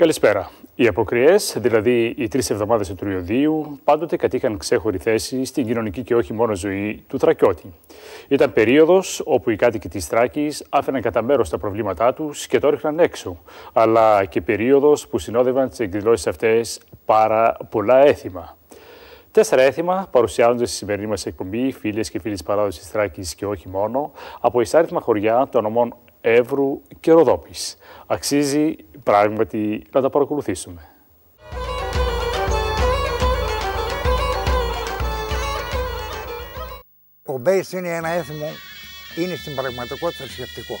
Καλησπέρα. Οι αποκριές, δηλαδή οι τρεις εβδομάδες του Τριωδίου, πάντοτε κατήχαν ξέχωρη θέση στην κοινωνική και όχι μόνο ζωή του Τρακιώτη. Ήταν περίοδος όπου οι κάτοικοι της Τράκης άφηναν κατά μέρος τα προβλήματά τους και το έριχναν έξω. Αλλά και περίοδος που συνόδευαν τις εκδηλώσεις αυτές πάρα πολλά έθιμα. Τέσσερα έθιμα παρουσιάζονται στη σημερινή μας εκπομπή, φίλες και φίλοι της παράδοσης Τράκης και όχι μόνο, από εισάριθμα χωριά των ομών Εύρου και Ροδόπης. Αξίζει πράγματι να τα παρακολουθήσουμε. Ο Μπέις είναι ένα έθιμο, είναι στην πραγματικότητα θρησκευτικό.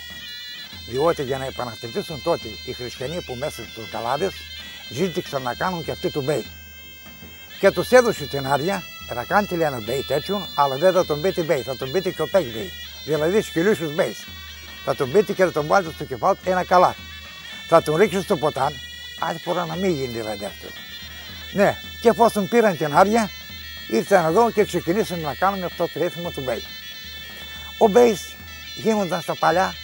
Διότι για να επανακτητήσουν τότε οι χριστιανοί που μέσα στους καλάδες ζήτηξαν να κάνουν και αυτοί του Μπέι. Και τους έδωσε την άδεια να κάνει τη λένε Μπέι τέτοιον, αλλά δεν θα τον πείτε Μπέι, θα τον πείτε και ο Πέι Μπέι. Δηλαδή σκυλούς Μπέις θα τον πείτε και θα τον βάλετε στο κεφάλι του ένα καλάθι. Θα τον ρίξετε στο ποτάμι, άλλη φορά να μην γίνει δηλαδή αυτό. Ναι, και εφόσον πήραν την άδεια, ήρθαν εδώ και ξεκινήσαμε να κάνουμε αυτό το έθιμο του Μπέι. Ο Μπέι γίνονταν στα παλιά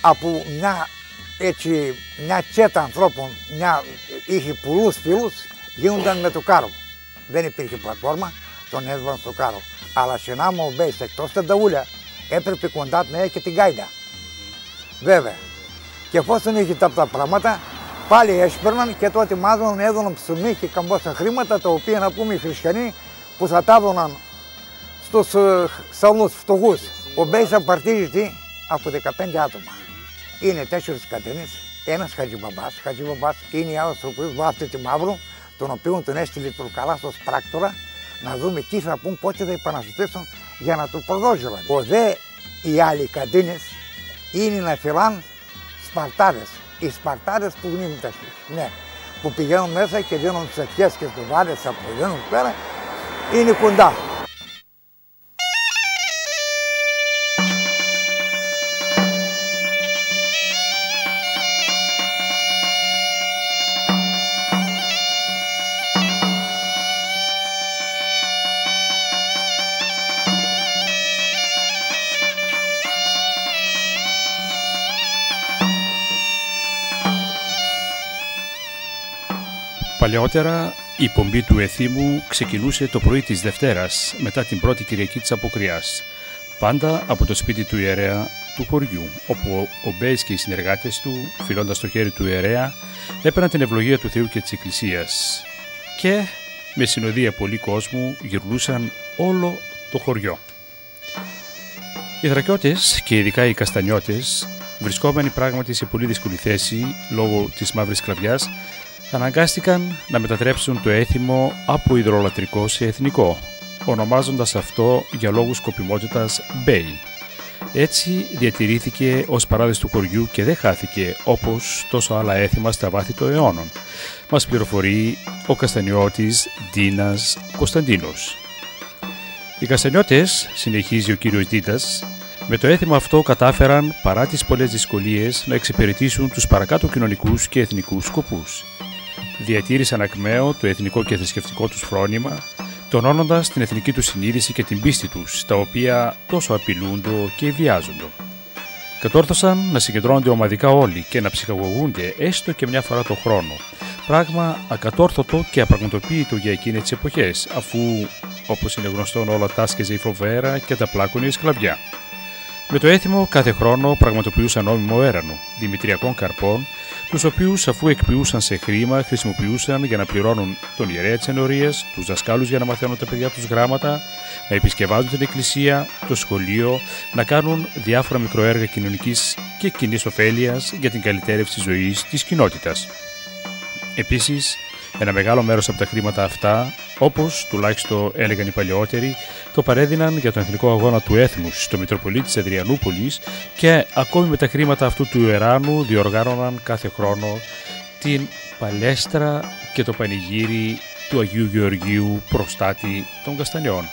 από μια, έτσι, μια τσέτα ανθρώπων, μια, είχε πολλούς φίλους, γίνονταν με το κάρο. Δεν υπήρχε πλατφόρμα, τον έσβαν στο κάρο. Αλλά συνάμα ο Μπέις εκτός τα ταούλια έπρεπε κοντά να έχει και την κάιντα. Βέβαια. Και εφόσον είχε τα, τα πράγματα, πάλι έσπερναν και τότε μάζαν, έδωναν ψωμί και καμπόσα χρήματα, τα οποία να πούμε οι χριστιανοί που θα τα έδωναν στους ε, σαλμούς φτωχούς. Ο Μπέης απαρτίζεται από 15 άτομα. Είναι τέσσερις κατένες, ένας χατζιμπαμπάς. Χατζιμπαμπάς είναι άλλος ο οποίος βάφτεται μαύρο, τον οποίο τον έστειλε το καλά στο πράκτορα, να δούμε τι θα πούν, πότε θα επαναστατήσουν για να το προδώσουν. Ο δε οι άλλοι καντίνες είναι να φυλάν Σπαρτάρες. Οι Σπαρτάρες που γνωρίζουν τα Ναι, που πηγαίνουν μέσα και δίνουν τις ευχές και του βάλες από δίνουν πέρα, είναι κοντά. Παλαιότερα η πομπή του Εθήμου ξεκινούσε το πρωί της Δευτέρας μετά την πρώτη Κυριακή της Αποκριάς. Πάντα από το σπίτι του ιερέα του χωριού, όπου ο Μπέης και οι συνεργάτες του, φιλώντας το χέρι του ιερέα, έπαιρναν την ευλογία του Θεού και της Εκκλησίας και με συνοδεία πολλοί κόσμου γυρνούσαν όλο το χωριό. Οι Θρακιώτες και ειδικά οι Καστανιώτες, βρισκόμενοι πράγματι σε πολύ δύσκολη θέση λόγω της μαύρης κλαβιάς, αναγκάστηκαν να μετατρέψουν το έθιμο από υδρολατρικό σε εθνικό, ονομάζοντας αυτό για λόγους σκοπιμότητας Μπέι. Έτσι διατηρήθηκε ως παράδοση του χωριού και δεν χάθηκε όπως τόσο άλλα έθιμα στα βάθη των αιώνων. Μας πληροφορεί ο Καστανιώτης Ντίνας Κωνσταντίνος. Οι Καστανιώτες, συνεχίζει ο κύριος Δίτας, με το έθιμο αυτό κατάφεραν παρά τις πολλές δυσκολίες να εξυπηρετήσουν τους παρακάτω κοινωνικούς και εθνικούς σκοπούς διατήρησαν ακμαίο το εθνικό και θρησκευτικό τους φρόνημα, τονώνοντας την εθνική τους συνείδηση και την πίστη τους, τα οποία τόσο απειλούνται και βιάζονται. Κατόρθωσαν να συγκεντρώνονται ομαδικά όλοι και να ψυχαγωγούνται έστω και μια φορά το χρόνο, πράγμα ακατόρθωτο και απραγματοποιητό για εκείνες τις εποχές, αφού, όπως είναι γνωστό, όλα τάσκεζε η φοβέρα και τα πλάκωνε η σκλαβιά. Με το έθιμο κάθε χρόνο πραγματοποιούσαν νόμιμο έρανο, δημητριακών καρπών, τους οποίους αφού εκποιούσαν σε χρήμα χρησιμοποιούσαν για να πληρώνουν τον ιερέα τη ενορία, τους δασκάλους για να μαθαίνουν τα παιδιά τους γράμματα, να επισκευάζουν την εκκλησία, το σχολείο, να κάνουν διάφορα μικροέργα κοινωνικής και κοινής ωφέλειας για την καλυτέρευση ζωής της κοινότητας. Επίσης, ένα μεγάλο μέρος από τα χρήματα αυτά, όπως τουλάχιστον έλεγαν οι παλαιότεροι, το παρέδιναν για τον εθνικό αγώνα του έθνους στο Μητροπολίτη της Αδριανούπολης και ακόμη με τα χρήματα αυτού του Ιεράνου διοργάνωναν κάθε χρόνο την παλέστρα και το πανηγύρι του Αγίου Γεωργίου προστάτη των Καστανιών.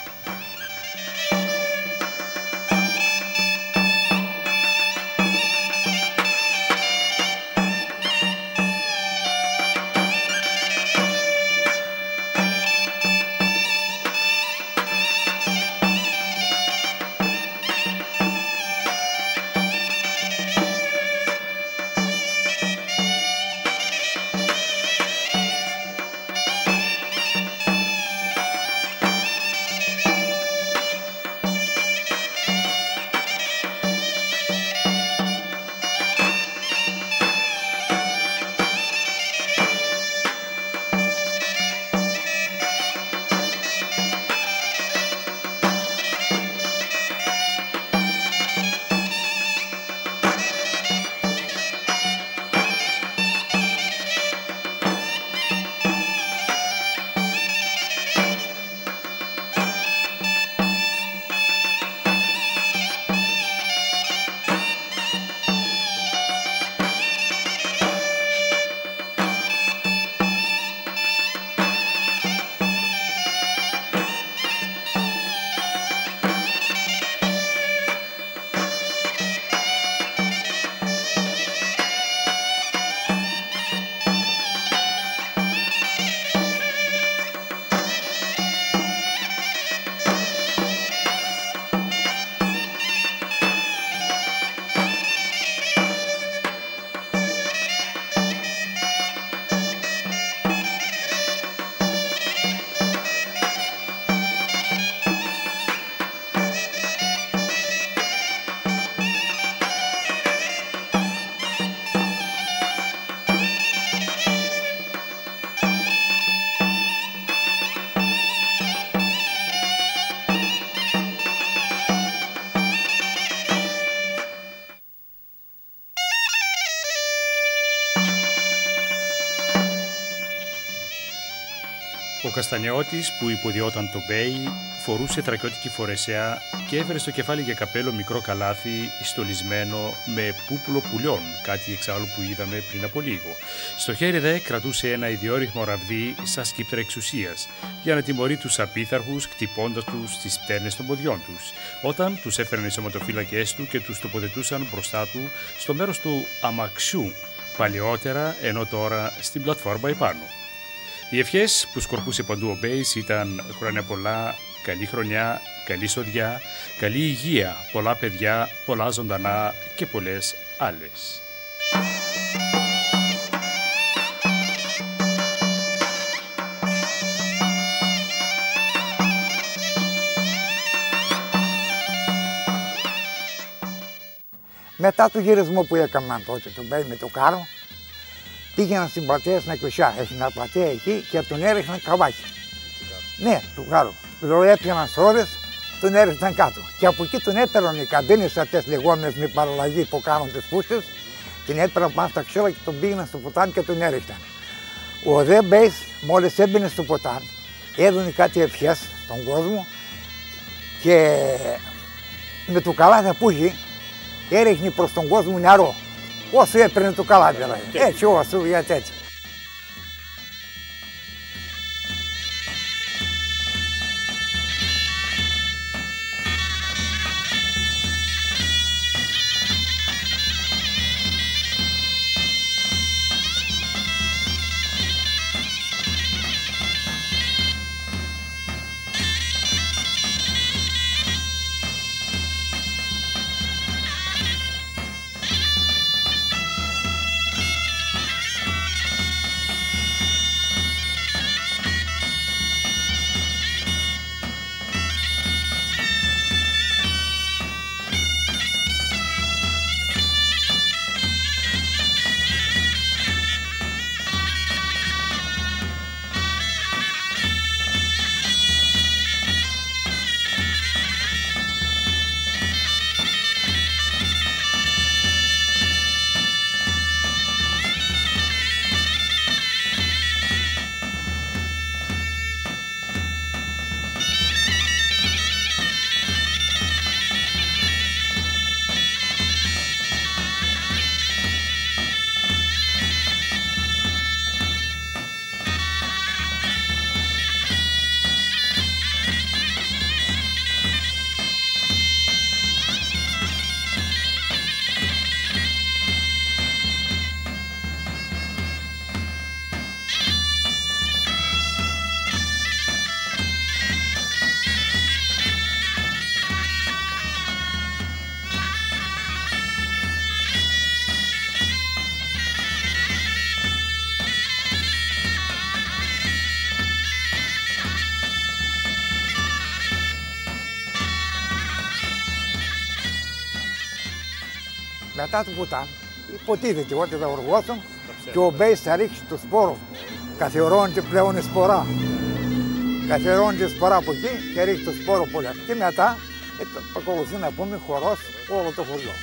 Καστανιώτης που υποδυόταν τον Μπέι φορούσε θρακιώτικη φορεσιά και έφερε στο κεφάλι για καπέλο μικρό καλάθι στολισμένο με πούπουλο πουλιών, κάτι εξάλλου που είδαμε πριν από λίγο. Στο χέρι δε κρατούσε ένα ιδιόρυθμο ραβδί σαν σκήπτρα εξουσίας για να τιμωρεί τους απείθαρχους κτυπώντας τους στις πτέρνες των ποδιών τους, όταν τους έφεραν οι σωματοφύλακές του και τους τοποθετούσαν μπροστά του στο μέρος του αμαξιού, παλιότερα ενώ τώρα στην πλατφόρμα επάνω. Οι ευχές που σκορπούσε παντού ο Μπέις ήταν χρόνια πολλά, καλή χρονιά, καλή σοδιά, καλή υγεία, πολλά παιδιά, πολλά ζωντανά και πολλές άλλες. Μετά το γυρισμό που έκαναν τότε τον Μπέι με το κάρο, πήγαιναν στην πλατεία στην εκκλησιά. Έχει μια πλατεία εκεί και τον έριχναν καβάκι. Ναι, του κάρου. Δηλαδή έπιαναν σώρε, τον έριχναν κάτω. Και από εκεί τον έπαιρναν οι καμπίνε αυτές λεγόμενες με παραλλαγή που κάνουν τις πούστε, την έπαιρναν πάνω στα ξύλα και τον πήγαιναν στο ποτάμι και τον έριχναν. Ο Δε Μπέις, μόλις έμπαινε στο ποτάμι, έδωνε κάτι ευχές στον κόσμο και με το καλάθι που είχε, έριχνε προς τον κόσμο νερό. Όσο έπαιρνε το καλάθι, δηλαδή. Έτσι, όσο, γιατί έτσι. Μετά το πουτάν, υποτίθεται ότι θα οργώσουν και ο Μπέις θα ρίξει το σπόρο. Καθιερώνεται πλέον η σπορά. Καθιερώνεται η σπορά από εκεί και ρίξει το σπόρο πολύ. Και μετά ε, ακολουθεί να πούμε χορός όλο το χωριό.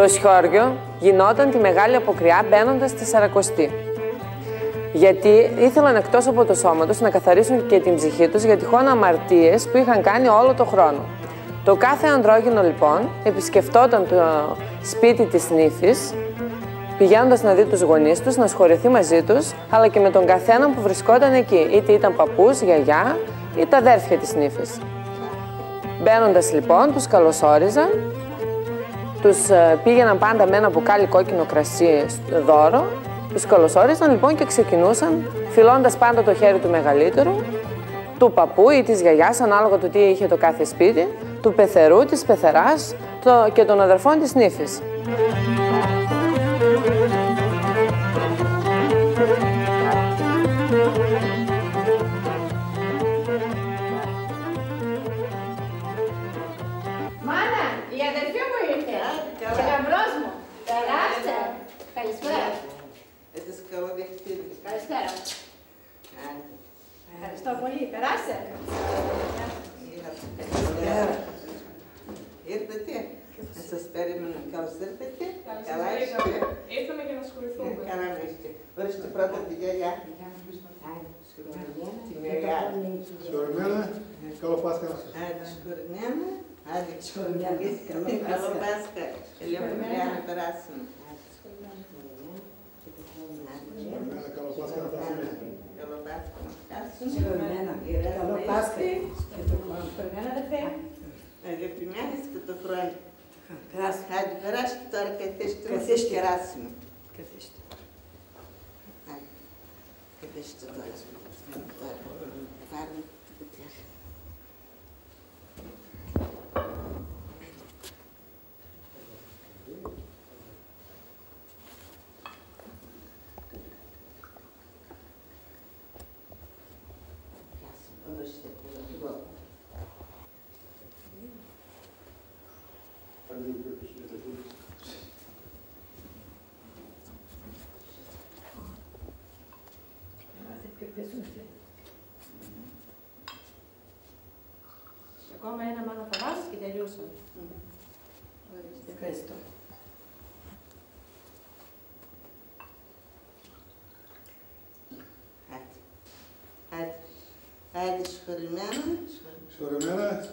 Το Σιώργιο γινόταν τη μεγάλη αποκριά μπαίνοντας στη Σαρακοστή. Γιατί ήθελαν εκτός από το σώμα τους να καθαρίσουν και την ψυχή τους για τυχόν αμαρτίες που είχαν κάνει όλο το χρόνο. Το κάθε ανδρόγυνο λοιπόν επισκεφτόταν το σπίτι της νύφης πηγαίνοντας να δει τους γονείς τους, να σχοληθεί μαζί τους, αλλά και με τον καθένα που βρισκόταν εκεί, είτε ήταν παππούς, γιαγιά ή τα αδέρφια της νύφης. Μπαίνοντας λοιπόν, τους καλωσόριζαν, τους ε, πήγαιναν πάντα με ένα μπουκάλι κόκκινο κρασί δώρο, τους καλωσόριζαν λοιπόν και ξεκινούσαν, φιλώντας πάντα το χέρι του μεγαλύτερου, του παππού ή της γιαγιάς, ανάλογα το τι είχε το κάθε σπίτι, του πεθερού, της πεθεράς και των αδερφών της νύφης. Ευχαριστώ πολύ. Περάστε. Ήρθατε. Να σας περίμενα. Καλώς ήρθατε. Καλά είστε. Ήρθαμε για να ασχοληθούμε. Καλά είστε. Ορίστε πρώτα τη γιαγιά. Τη γιαγιά. Συγχωρημένα, καλό Πάσχα να σας. Άντε συγχωρημένα. Άντε συγχωρημένα. Καλό Πάσχα. Λίγο παιδιά να περάσουμε. Συγχωρημένα, καλό Πάσχα να σας είναι. Καλό Πάσχα να φτάσουμε. Συγχωρημένα. Καλό Πάσχα. Συγχωρημένα, αδερφέ. Αγαπημένοι στο το χρόνο. Περάστε. Άντε περάστε τώρα καθίστε να σας Καθίστε. κεράσουμε. Καθίστε. Άντε. Καθίστε τώρα. Τώρα. Πάρουμε το κουτιά. Ορίστε, εγώ. Ακόμα ένα μάνα θα βάζεις και τελειώσαμε. Ορίστε. Ευχαριστώ. Άντε. Άντε. Άντε συγχωρημένα. Συγχωρημένα,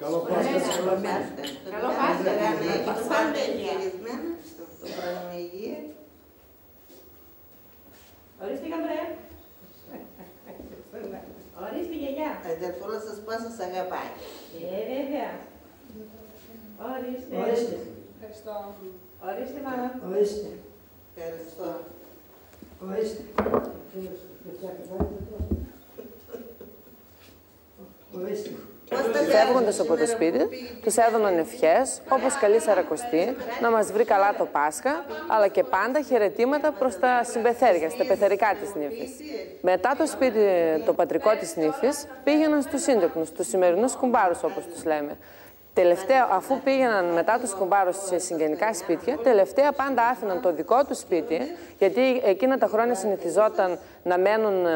καλό Πάσχα. Καλό Πάσχα. Καλά να έχετε πάντα ευχαριστημένα. Το χρόνο με υγεία. Ορίστε γαμπρέ. Ορίστε γιαγιά. Αδερφούλα σας πώς σας αγαπάει. Ε, βέβαια. Ορίστε. Ορίστε. Ορίστε μάνα. Ορίστε. Ευχαριστώ. Ορίστε. Ορίστε. Φεύγοντα από το σπίτι, τους έδωναν ευχές, όπως καλή Σαρακοστή, να μας βρει καλά το Πάσχα, αλλά και πάντα χαιρετήματα προς τα συμπεθέρια, στα πεθερικά της νύφης. Μετά το σπίτι, το πατρικό της νύφης, πήγαιναν στους σύντεκνου, τους σημερινούς κουμπάρους, όπως τους λέμε. Τελευταία, αφού πήγαιναν μετά τους κουμπάρους σε συγγενικά σπίτια, τελευταία πάντα άφηναν το δικό τους σπίτι, γιατί εκείνα τα χρόνια συνηθιζόταν να μένουν ε,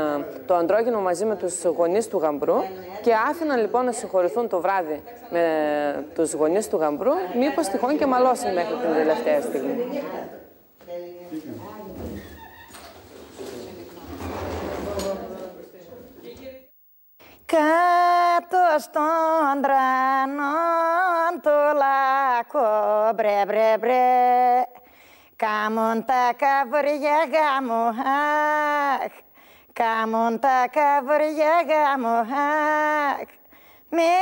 το αντρόγινο μαζί με τους γονείς του γαμπρού και άφηναν λοιπόν να συγχωρηθούν το βράδυ με τους γονείς του γαμπρού, μήπως τυχόν και μαλώσουν μέχρι την τελευταία στιγμή. Κάτω στον τρανό του λάκκο μπρε μπρε μπρε Κάμουν τα καβριά γάμου αχ Κάμουν τα καβριά γάμου αχ. Με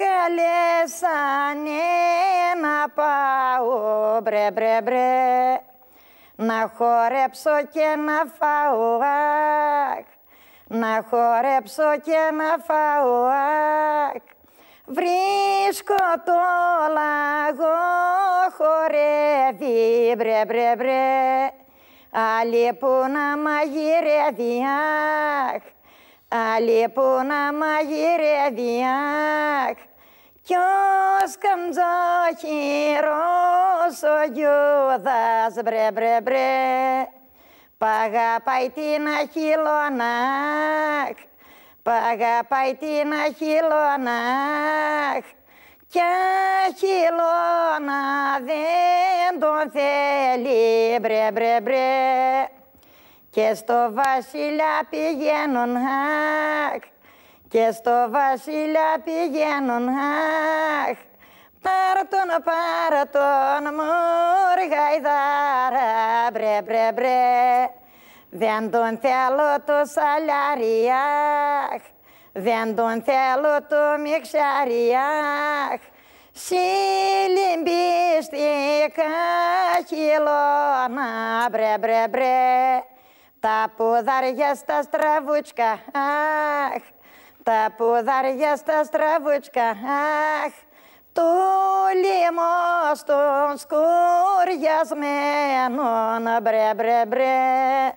καλέσανε να πάω μπρε μπρε μπρε Να χορέψω και να φάω αχ να χορέψω και να φάω άκ. Βρίσκω το λαγό χορεύει μπρε μπρε μπρε. Άλλη που να μαγειρεύει αχ. Άλλη που να μαγειρεύει αχ. Κι ο σκαντζόχυρος ο Γιούδας μπρε μπρε μπρε Π' αγαπάει την αχυλώναχ, π' αγαπάει την αχυλώναχ κι αχυλώνα δεν τον θέλει. Μπρε μπρε μπρε. Και στο βασιλιά πηγαίνουν αχ και στο βασιλιά πηγαίνουν αχ Πάρ' τον, πάρ' τον μουργαϊδάρα, μπρε, μπρε, μπρε. Δεν τον θέλω το σαλαριάχ, δεν τον θέλω το μιξαριάχ. Συλλημπίστηκα χειλώνα, μπρε, μπρε, μπρε. Τα ποδάρια στα στραβούτσκα, αχ, τα ποδάρια στα στραβούτσκα, αχ. Το λαιμό στον σκουριασμένο, μπρε, μπρε, μπρε.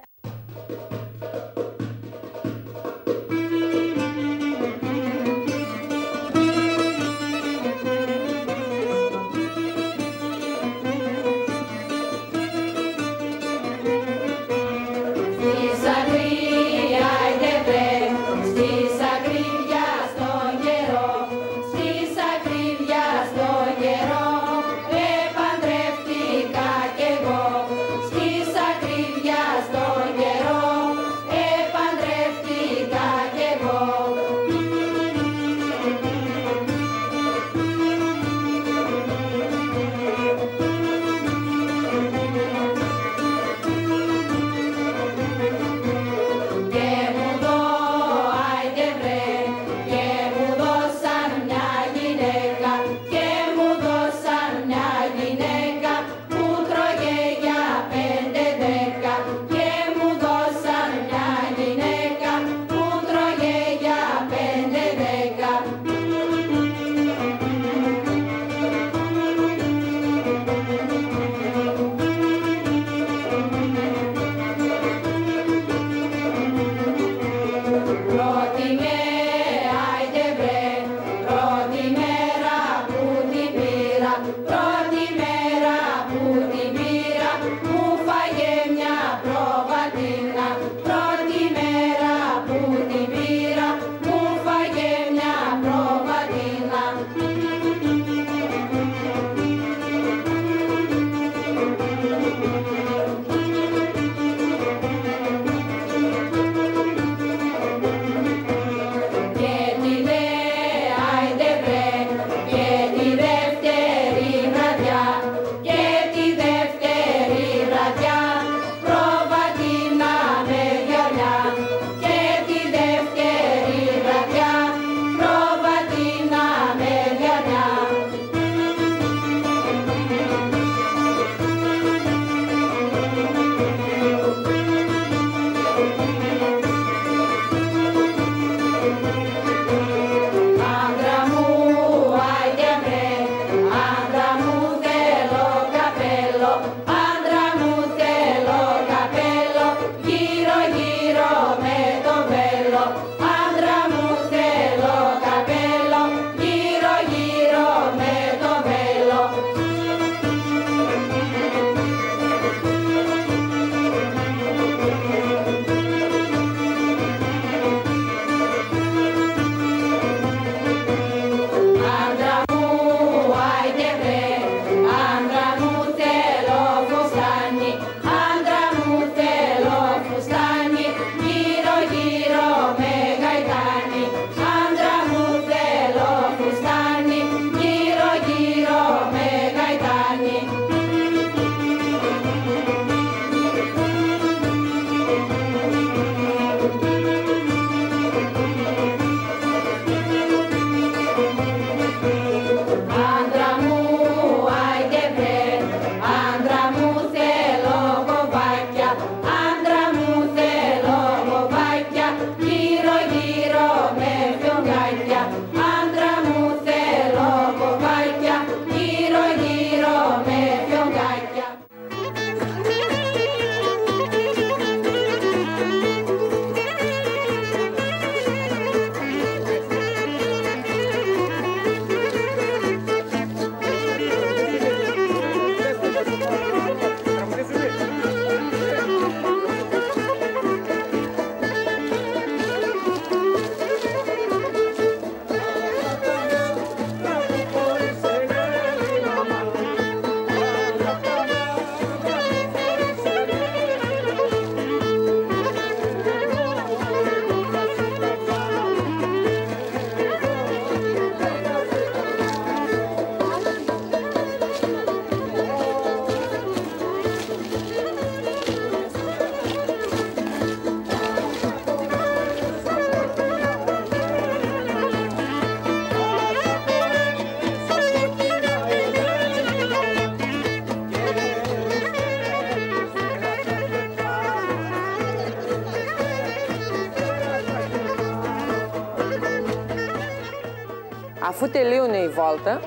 Αφού τελείωνε η βόλτα,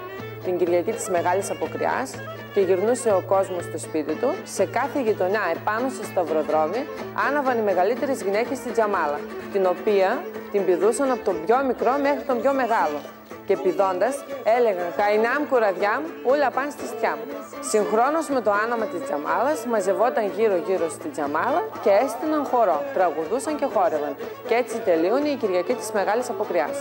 την Κυριακή της Μεγάλης Αποκριάς και γυρνούσε ο κόσμος στο σπίτι του, σε κάθε γειτονιά επάνω στο σταυροδρόμι άναβαν οι μεγαλύτερες γυναίκες στην Τζαμάλα, την οποία την πηδούσαν από τον πιο μικρό μέχρι τον πιο μεγάλο. Και πηδώντας, έλεγαν Καϊνάμ κουραδιάμ, ούλα πάνε στη στιά μου. Συγχρόνως με το άναμα της Τζαμάλας, μαζευόταν γύρω-γύρω στη Τζαμάλα και έστειναν χορό, τραγουδούσαν και χόρευαν. Και έτσι τελείωνε η Κυριακή της Μεγάλης Αποκριάς.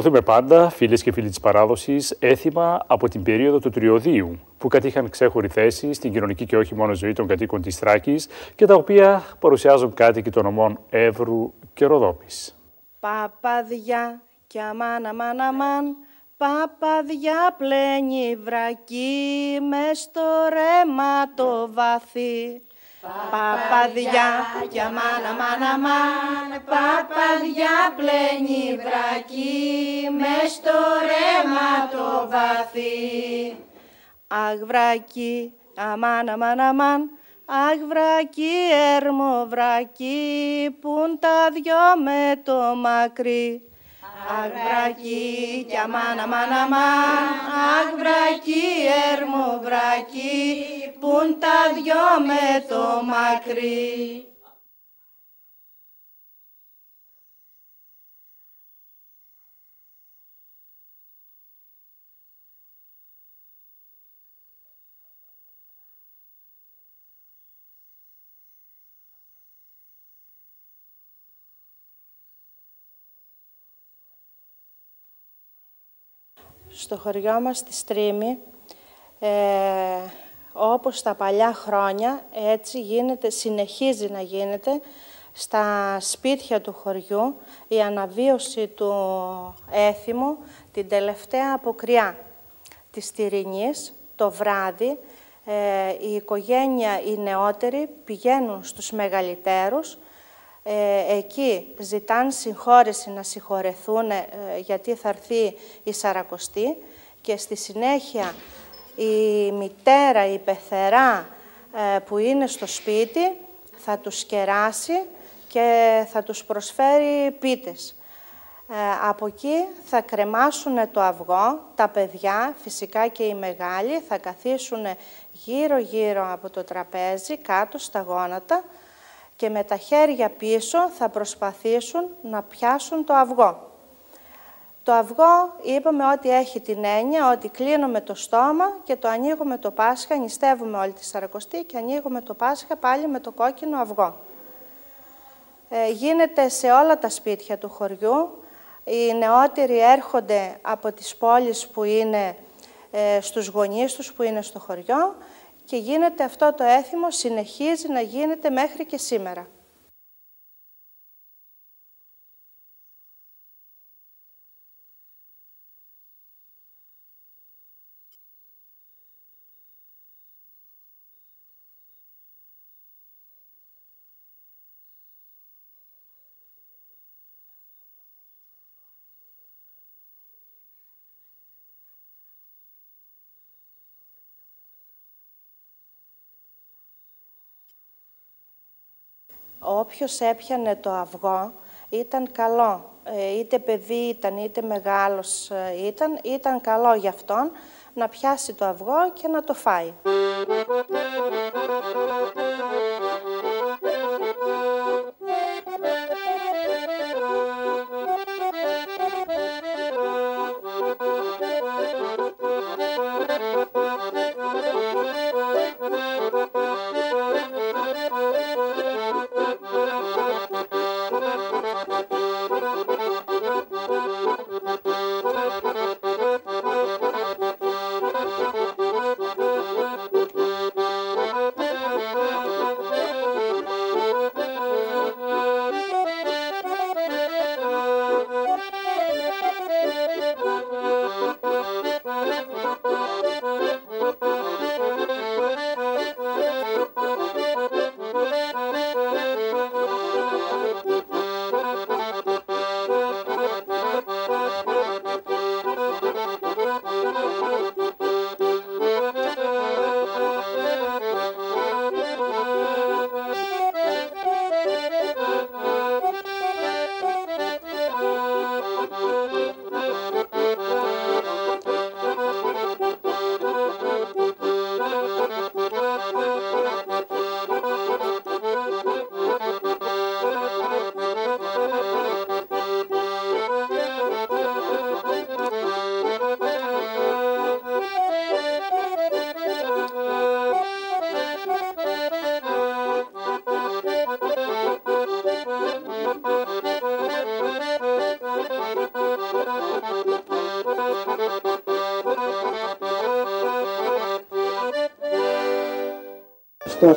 Παρακολουθούμε πάντα, φίλες και φίλοι της παράδοσης, έθιμα από την περίοδο του Τριωδίου, που κατήχαν ξέχωρη θέση στην κοινωνική και όχι μόνο ζωή των κατοίκων της Θράκης και τα οποία παρουσιάζουν κάτοικοι των ομών Εύρου και Ροδόπη. Παπαδιά και αμάν αμάν αμάν, παπαδιά πλένει βρακή μες στο ρέμα το βαθύ. Παπαδιά κι αμάν αμάν αμάν, παπαδιά πλένει βρακή μες στο ρέμα το βαθύ. Αχ βρακή, αμάν αμάν αμάν, αχ βρακή έρμο βρακή, πουν τα δυο με το μακρύ. Αχ βρακή κι αμάν αμάν αμάν, αχ βρακή έρμο βρακή, πουν τα δυο με το μακρύ. Στο χωριό μας στη Στρίμη, ε, όπως τα παλιά χρόνια, έτσι γίνεται, συνεχίζει να γίνεται στα σπίτια του χωριού η αναβίωση του έθιμου την τελευταία αποκριά της Τυρινής, το βράδυ, ε, η οικογένεια, οι νεότεροι πηγαίνουν στους μεγαλύτερους, ε, εκεί ζητάν συγχώρεση να συγχωρεθούν ε, γιατί θα έρθει η Σαρακοστή και στη συνέχεια η μητέρα, η πεθερά ε, που είναι στο σπίτι θα τους κεράσει και θα τους προσφέρει πίτες. από εκεί θα κρεμάσουν το αυγό, τα παιδιά, φυσικά και οι μεγάλοι, θα καθίσουν γύρω-γύρω από το τραπέζι, κάτω στα γόνατα, και με τα χέρια πίσω θα προσπαθήσουν να πιάσουν το αυγό. Το αυγό είπαμε ότι έχει την έννοια ότι κλείνουμε το στόμα και το ανοίγουμε το Πάσχα, νηστεύουμε όλη τη Σαρακοστή και ανοίγουμε το Πάσχα πάλι με το κόκκινο αυγό. Ε, γίνεται σε όλα τα σπίτια του χωριού. Οι νεότεροι έρχονται από τις πόλεις που είναι ε, στους γονείς τους που είναι στο χωριό και γίνεται αυτό το έθιμο, συνεχίζει να γίνεται μέχρι και σήμερα. Όποιος έπιανε το αυγό ήταν καλό. Ε, είτε παιδί ήταν, είτε μεγάλος ε, ήταν, ήταν καλό για αυτόν να πιάσει το αυγό και να το φάει.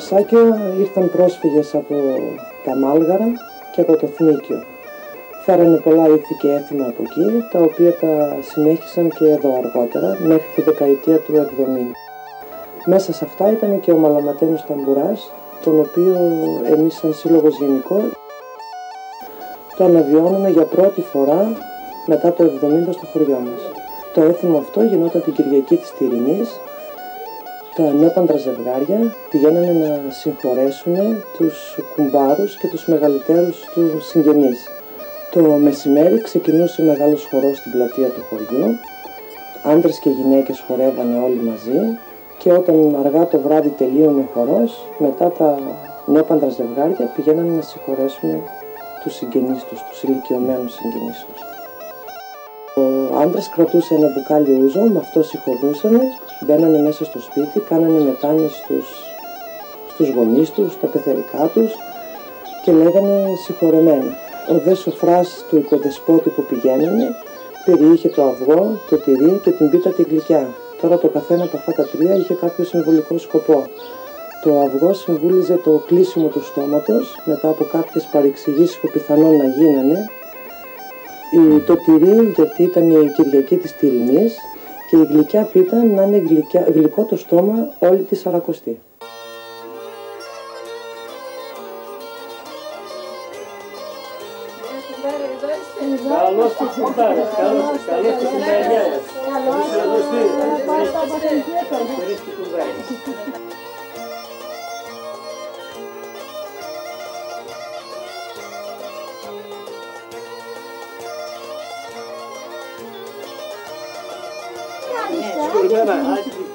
Στο Αρσάκιο ήρθαν πρόσφυγες από τα Μάλγαρα και από το Θνίκιο. Φέρανε πολλά ήθη και έθιμα από εκεί, τα οποία τα συνέχισαν και εδώ αργότερα, μέχρι τη δεκαετία του 70. Μέσα σε αυτά ήταν και ο Μαλαματένος Ταμπουράς, τον οποίο εμείς σαν Σύλλογος Γενικό το αναβιώνουμε για πρώτη φορά μετά το 70 στο χωριό μας. Το έθιμο αυτό γινόταν την Κυριακή της Τυρινής. Τα νέοπαντρα ζευγάρια πηγαίνανε να συγχωρέσουν τους κουμπάρους και τους μεγαλύτερους τους συγγενείς. Το μεσημέρι ξεκινούσε μεγάλος χορός στην πλατεία του χωριού. Άντρες και γυναίκες χορεύανε όλοι μαζί και όταν αργά το βράδυ τελείωνε ο χορός, μετά τα νέοπαντρα ζευγάρια πηγαίνανε να συγχωρέσουν τους συγγενείς τους, τους ηλικιωμένους συγγενείς τους. Ο άντρας κρατούσε ένα μπουκάλι ούζο, με αυτό συγχωρούσανε, μπαίνανε μέσα στο σπίτι, κάνανε μετάνοιες στους, στους γονείς τους, στα πεθερικά τους και λέγανε συγχωρεμένα. Ο δε σοφράς του οικοδεσπότη που πηγαίνανε περιείχε το αυγό, το τυρί και την πίτα τη γλυκιά. Τώρα το καθένα από αυτά τα τρία είχε κάποιο συμβολικό σκοπό. Το αυγό συμβούλιζε το κλείσιμο του στόματος μετά από κάποιες παρεξηγήσεις που πιθανόν να γίνανε. Το τυρί γιατί ήταν η Κυριακή της Τυρινής και η γλυκιά πίτα να είναι γλυκιά, γλυκό το στόμα όλη τη Σαρακοστή. Σκουρμένα, άντε τους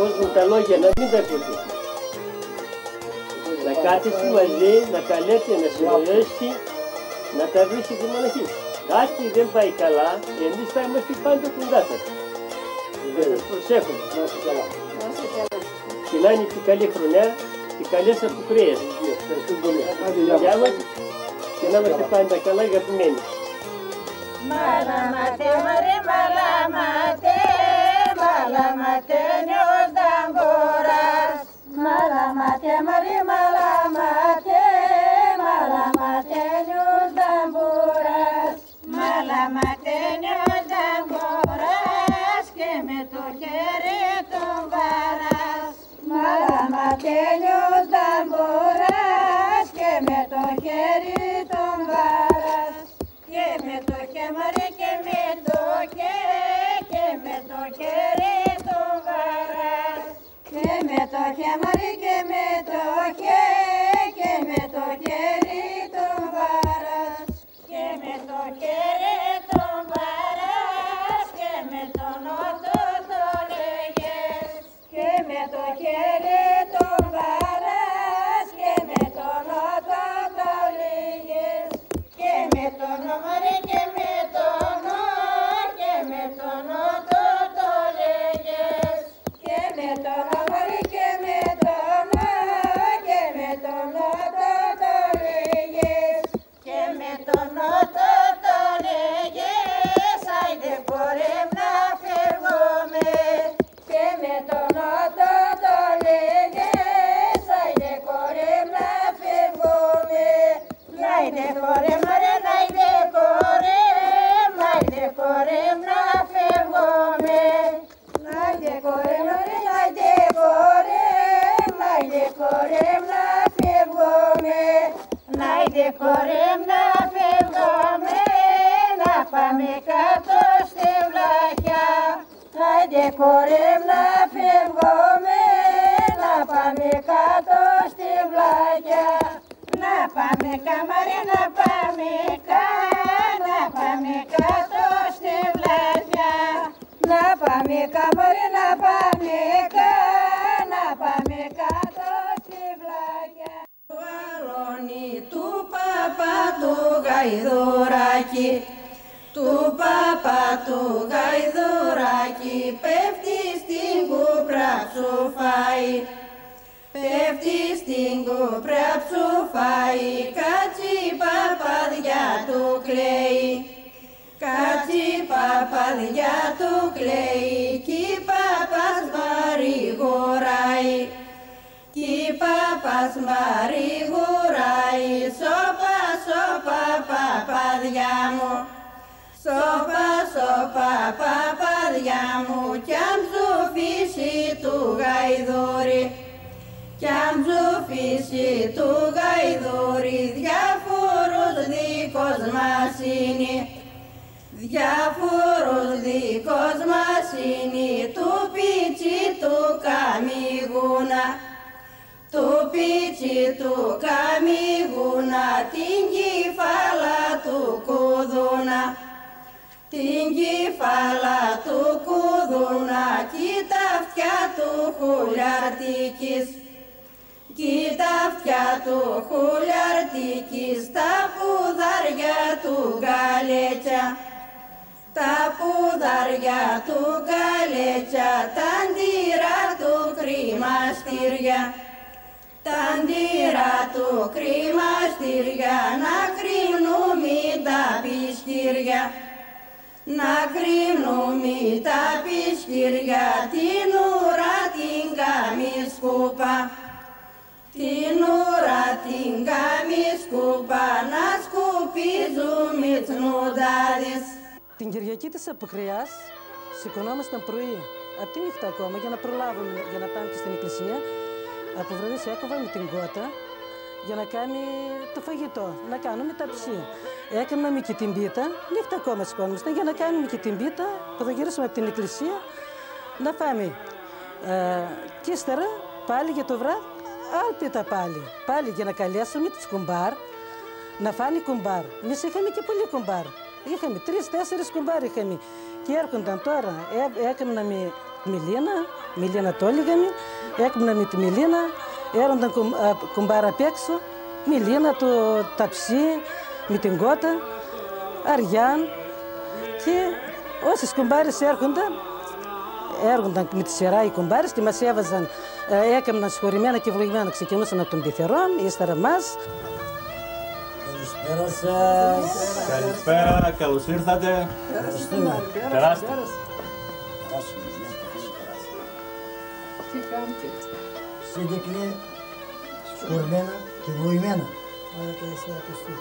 Ο κόσμος τα λόγια να μην τα ακούτε. Να κάθεστε μαζί, να τα λέτε, να συνοδεύσετε, να τα βρίσκετε μοναχή. Κάτι δεν πάει καλά, εμείς θα είμαστε πάντα κοντά σας. Θα σας προσέχουμε. Να είστε καλά. Και να είναι και καλή χρονιά και καλές αποκρίες. Γεια μας και να είμαστε πάντα καλά αγαπημένοι. Μαλαμάτε, μαρέ, μαλαμάτε, μαλαμάτε, Marima. Με το χέρι και με Άιντε πορεύ ρε άιντε πορεύ. Άιντε πορεύ να φεύγουμε. Άιντε πορεύ να φεύγουμε. Να πάμε κάτω στη βλάχια. Άιντε πορεύ να φεύγουμε. πάμε κάτω στη βλάκια. Να πάμε καμαρί, να πάμε κάτω, να πάμε κάτω στη βλάκια. Να πάμε καμαρί, να πάμε κάτω, να πάμε κάτω στη βλάκια. Του αλόνι του παπά του γαϊδουράκι του παπά του γαϊδουράκι πέφτει στην κούπρα ψουφάει πέφτει στην κούπρα ψουφάει κάτσι παπαδιά του κλαίει κάτσι παπαδιά του κλαίει κι παπάς μαριγοράει κι παπάς μαριγοράει σώπα σώπα παπαδιά μου. Σώπα, σώπα, παπαδιά μου κι αν ψουφίσει του γαϊδούρι. Κι αν ψουφίσει του γαϊδούρι διάφορος δικός μας είναι διάφορος δικός μας είναι του πίτσι του καμίγουνα του πίτσι του καμίγουνα την κυφάλα του κουδούνα. Την κύφαλα του κουδούνα κι τα αυτιά του χουλιαρτικής κι τα αυτιά του χουλιαρτικής τα πουδαριά του γκαλέτια τα πουδαριά του γκαλέτια τα αντίρα του κρυμαστήρια τα αντίρα του κρυμαστήρια να κρυμνούμε τα πιστήρια να κρίνουμε τα πιστήρια την ουρά την καμισκούπα την ουρά την καμισκούπα να σκουπίζουμε τις νουδάδες. Την Κυριακή της Αποκριάς σηκωνόμασταν πρωί από τη νύχτα ακόμα για να προλάβουμε για να πάμε και στην εκκλησία. Από βραδύ έκοβα με την κότα για να κάνει το φαγητό, να κάνουμε τα ψή. Έκαναμε και την πίτα, νύχτα ακόμα σηκώνομασταν για να κάνουμε και την πίτα που θα γυρίσουμε από την εκκλησία να πάμε. Ε, και ύστερα πάλι για το βράδυ, άλλη πίτα πάλι. Πάλι για να καλέσουμε τις κουμπάρ, να φάνε κουμπάρ. Εμείς είχαμε και πολύ κουμπάρ. Είχαμε τρει-τέσσερι κουμπάρ είχαμε. Και έρχονταν τώρα, ε, έκαναμε Μιλίνα, Μιλίνα το έλεγαμε, έκαναμε τη Μιλίνα, έρχονταν κουμπάρ απ' έξω, Μιλίνα, το ταψί, με την κότα, αριάν και όσες κουμπάρες έρχονταν, έρχονταν με τη σειρά οι κουμπάρες και μας έβαζαν, ε, έκαναν συγχωρημένα και ευλογημένα, ξεκινούσαν από τον Πιθερόν, ύστερα μας. Καλησπέρα σας. Καλησπέρα, καλώς ήρθατε. Περάστε. Τι κάνετε. Σύντεκλη, σκορμένα και βοημένα. Άρα και εσύ ακουστεί.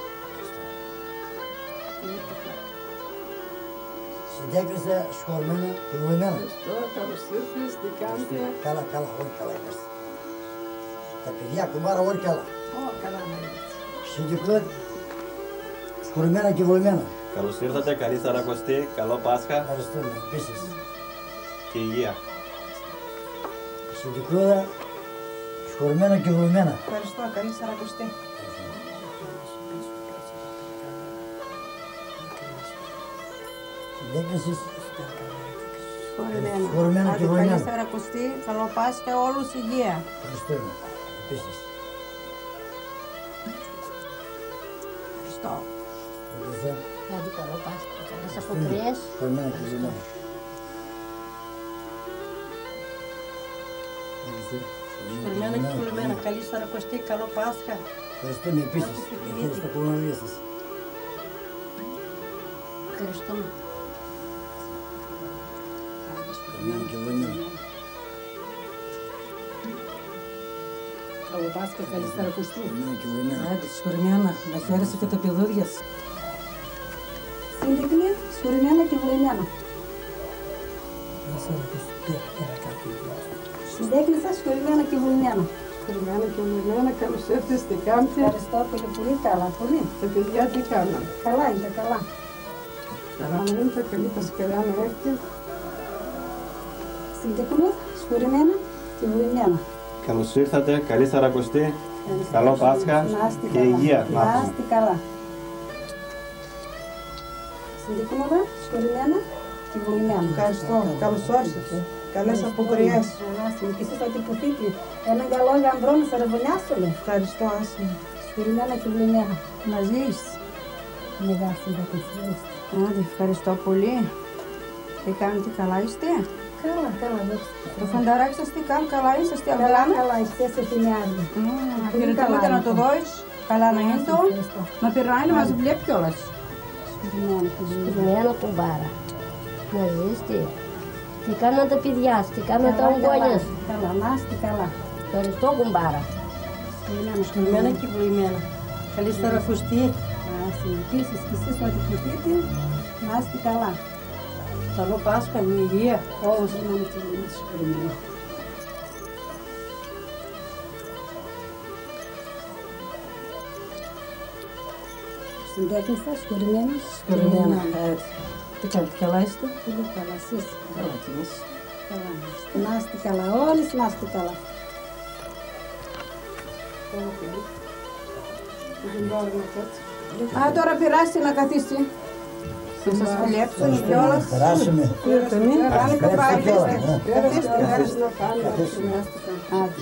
Συντέκλεισα σκορμένα και βοημένα. Ευχαριστώ, καλώς ήρθες, τι κάνετε; Καλά, καλά, όλοι καλά είμαστε. Τα παιδιά κουμπάρα όλοι καλά. Ω, καλά να είστε. Συντεκλή, σκορμένα και βοημένα. Καλώς ήρθατε, καλή Σαρακοστή, καλό Πάσχα Ευχαριστούμε επίσης. και υγεία. Συντεκλούδα, σκορμένα και βοημένα. Ευχαριστώ, καλή Σαρακοστή. Συντέκλησης, Σκορμένα. Σκορμένα και Άντε, βοημένα. Καλή Σαρακοστή, καλό Πάσχα, όλους υγεία. ευχαριστούμε επίσης. Ευχαριστώ. Ευχαριστώ. Άντε, καλό Πάσχα, καλές Ευχαριστούμε. αποκριές. Σκορμένα και βοημένα. Ευχαριστώ. Σκορμένα και πουλημένα, καλή Σαρακοστή, καλό Πάσχα. Ευχαριστούμε επίσης. Ευχαριστώ που γνωρίζετε σας. Ευχαριστούμε. Σκορμένα και βοημένα. Καλό Πάσχα, καλή Σαρακοστή. Σκορμένα και βοημένα. Άντε, σκορμένα, να χαίρεσαι και τα πηδούδια σου. Σύντεκλη, σκορμένα και βοημένα. Καλή Σαρακοστή, πέρα, πέρα κάτι. Συντέκλεισα σκορμένα και βοημένα. Σκορμένα και ομιλένα, καλώς ήρθες, τι κάνετε. Ευχαριστώ πολύ, πολύ καλά, πολύ. Τα παιδιά τι κάνουν; Καλά είναι, καλά. Καλά μου ήρθε, καλή Πασκαλιά να έρθει. Σύντεκλη, σκορμένα και βοημένα. καλώς ήρθατε. Καλή Σαρακοστή. Καλό Πάσχα και υγεία. Να είστε καλά. Συνδικούμενα, σχολημένα και βουλημένα. Ευχαριστώ. Καλώς όρισατε. Καλές αποκριές. Και εσείς θα τυπωθείτε. Ένα καλό γαμπρό να σαραβωνιάσουμε. Ευχαριστώ, Άση. Σχολημένα και βουλημένα. Να ζεις. Μεγάλη συντακτησία. Άντε, ευχαριστώ πολύ. Τι κάνετε, καλά είστε. Καλά, καλά, δόξα. Το φανταράκι σας τι κάνει, καλά είσαστε, Καλά, αυγλάμε. καλά, είστε σε την άλλη. Χαιρετάμε να το δώσεις. Καλά να είναι το. Να περνάει να μας βλέπει κιόλας. Σκυμμένα κουμπάρα. Να ζήσετε. Τι; Κάνουν τα παιδιά σου, τι κάνουν τα ογκόνια σου; Καλά, να είστε καλά. Ευχαριστώ κουμπάρα. Σκυμμένα και βλημμένα. Καλή σταραφουστή. Να συνεχίσεις και εσείς να τυπωθείτε. Να είστε καλά. Καλό Πάσχα, με υγεία. Όλος να είναι και εμείς σκυμμένα. Στην τέχνη σας, σκορυμένος. Σκορυμμένα. Τι κάνετε, καλά είστε. Πολύ καλά, εσείς. Καλά κι εμείς. Καλά να είστε. Να είστε καλά, όλοι να είστε καλά. Α, τώρα πειράσετε να καθίσετε. Θα σας φιλέψουν κιόλας. Περάσουμε. Πάνε το πάλι. Καθίστε. Καθίστε. Άντε.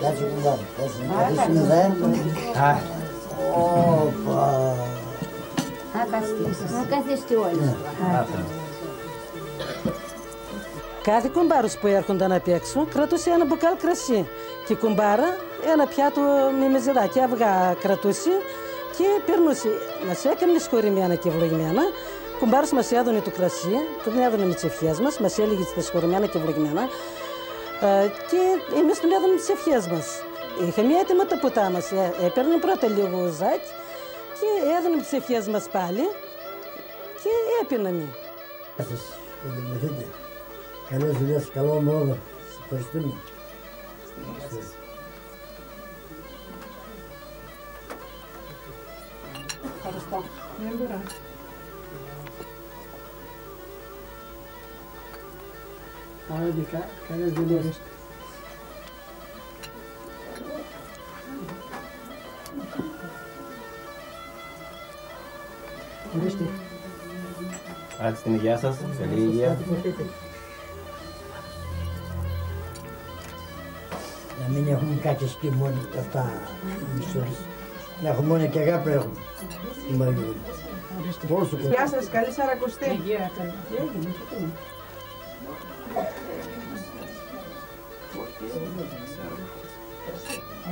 Κάτσε κουμπάρι. Κάτσε να καθίσουμε εδώ. Α. Όπα. Να καθίστε. Να καθίστε όλοι. Κάθε κουμπάρος που έρχονταν απ' έξω κρατούσε ένα μπουκάλ κρασί και η κουμπάρα ένα πιάτο με μεζεδάκι αυγά κρατούσε και περνούσε. Μας έκανε σχορημένα και ευλογημένα. Ο κουμπάρος μας έδωνε το κρασί, τον έδωνε με τις ευχές μας, μας έλεγε τα σχορημένα και ευλογημένα ε, και εμείς τον έδωνε τις ευχές μας. Είχαμε έτοιμα τα ποτά μας, Ε, έπαιρνε πρώτα λίγο ζάκι και έδωνε τις ευχές μας πάλι και έπιναμε. Γεια σας. Ευχαριστείτε. Καλές δουλειές, καλό μόνο. Σας ευχαριστούμε. Ευχαριστώ. Δεν μπορώ. Άντε, καλές δουλειές. Άντε στην υγεία σας. Καλή υγεία. Να μην έχουμε κάτι και μόνο αυτά μισός. Να έχουμε μόνο και αγάπη έχουμε. Στην Μαριούλη. Πόσο Γεια σας, καλή Σαρακοστή. Υγεία, καλή.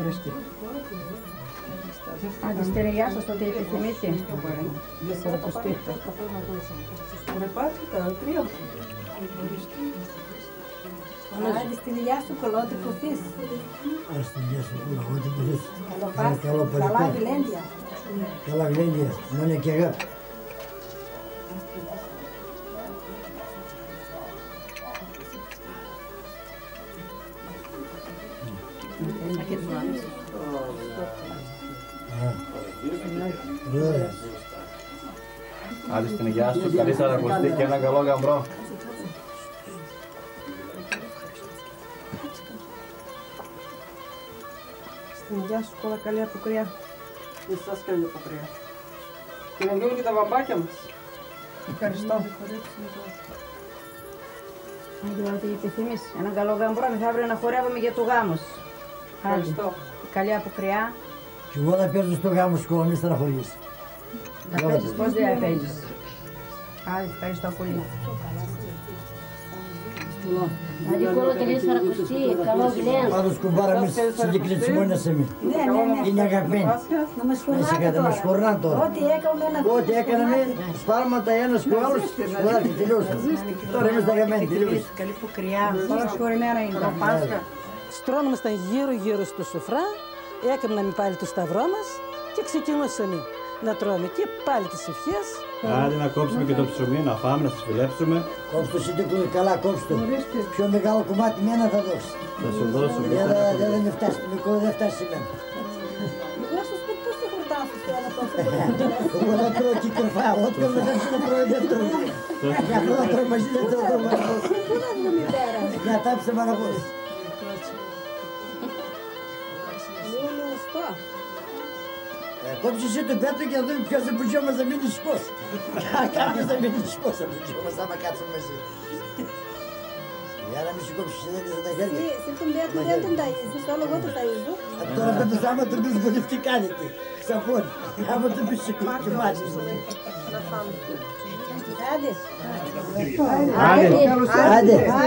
Ορίστε. Άντε, στερειά σας ό,τι επιθυμείτε. Δεν Σαρακοστή. Ρε πάτε, τα τρία. Άντε στην υγειά σου κολότη που θείς. Ας την γεια σου, κούλα, ό,τι μπορείς. Καλό Ένα Πάσχα, καλό καλά παρικάρι. γλέντια. Καλά γλέντια, μόνο και αγάπη. Στην υγεία σου. Καλή Σαρακοστή και ένα καλό γαμπρό. Στην υγεία σου, όλα καλή αποκριά. Εσάς καλή αποκριά. Και να δούμε και τα βαμπάκια μας. Ευχαριστώ. Άντε ό,τι επιθυμείς. Ένα καλό γαμπρό μεθαύριο να χορεύουμε για το γάμος σου. Ευχαριστώ. Άντε. Καλή αποκριά. Και εγώ θα παίζω στο γάμο σου, μη στεναχωρείς. Να παίζεις, πώς δεν παίζεις; Άντε, ευχαριστώ πολύ. Άντε κόλλο καλή Σαρακοστή, καλό γλέν. Πάντως κουμπάρα με συγκεκριτής μόνος σε μη. Ναι, ναι, ναι. Είναι αγαπημένη. Να μας Να σε χωρνάτε κατά μας τώρα. χωρνάνε τώρα. Ό,τι έκαμε να Ό,τι έκαναμε, σπάρματα ένας και ο άλλος, σκοράκι, τελείωσε. Τώρα είμαστε αγαπημένοι, τελείωσε. Καλή αποκριά. Όλα σχολημένα είναι. Το Πάσχα. Στρώνομασταν γύρω-γύρω στο σοφρά, έκαναμε πάλι το σταυρό μας και ξεκινούσαμε να τρώμε και πάλι τις ευχές. Άντε να κόψουμε και το ψωμί, να φάμε, να σας φιλέψουμε. Κόψ' το σύντοκλο, καλά κόψ' το. Πιο μεγάλο κομμάτι μένα θα δώσει. Θα σου δώσω. Δεν θα- δεν θα με φτάσει, το μικρό δεν φτάσει σε μένα. Εγώ σας πω πώς θα χορτάσω το ένα τόσο. Εγώ θα τρώω και κρυφά, ό,τι με δεν σου τρώω δεν τρώω. Γι' αυτό θα τρώω μαζί δεν τρώω το μαζί. Πού να δούμε πέρα. Για τάψε μ' Κόψε εσύ το πέτο και να δούμε ποιος από δυο μας θα μείνει σπός. Κάποιος θα μείνει σπός από δυο μας άμα κάτσουμε μαζί. Για να μην σου κόψεις συνέντες τα χέρια. Εσύ τον Πέτρο δεν τον ταΐζεις, όλο εγώ τον ταΐζω. Α, Τώρα πέτος άμα τον πεις μπορεί τι κάνετε. Ξαφώνει. Άμα τον πεις κοιμάτισαι. Άντε. Άντε. Να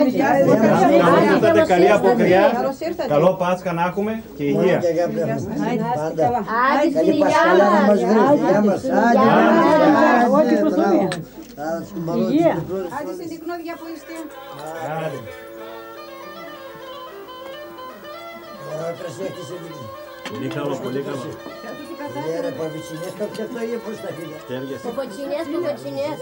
είστε καλή Καλώς αποκριά. ήρθατε. Καλό Πάσχα να έχουμε και υγεία. Και αγάπη έχουμε. Πάντα. Άντε, Καλή φιλιά Πασχαλιά να μας μας. βρει. Γεια μας. Άντε. Γεια Άντε. μας. Μπράβο. Άντε, στην μαλώτη, Υγεία. στην πρώτη Άντε, φορά. στην τυκνόδια που είστε. Άντε. Ωραίο κρασί έχεις εκεί. Πολύ καλό, πολύ καλό. Лера, по вечине, както е поставила. По вечине, по вечине.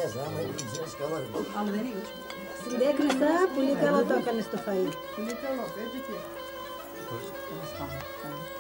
Ама да не го чуем. Декна са, поликала тока не стофаи. Поликала, бедите. Поликала, бедите.